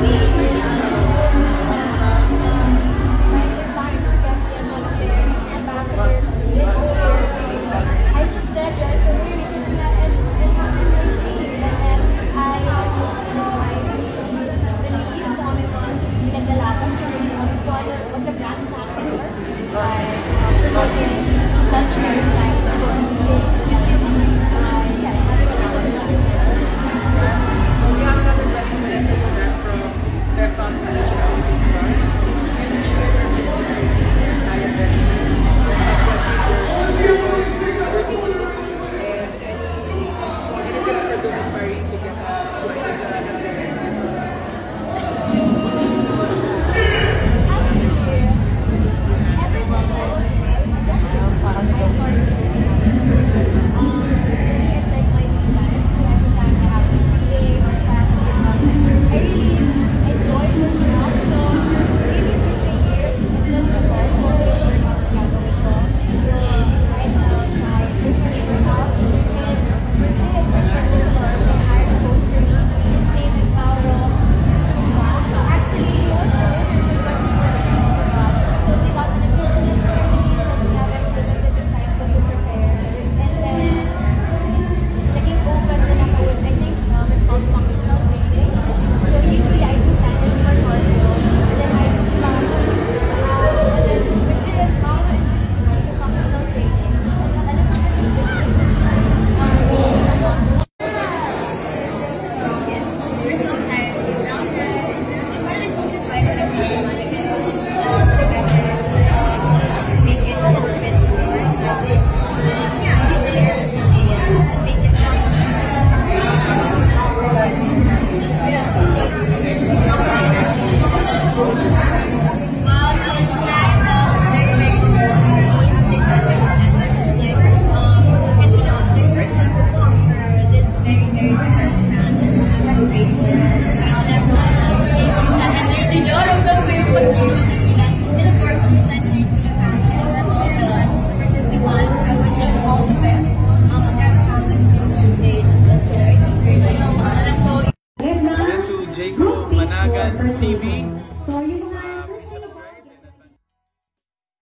什？Mr. Gooseberry.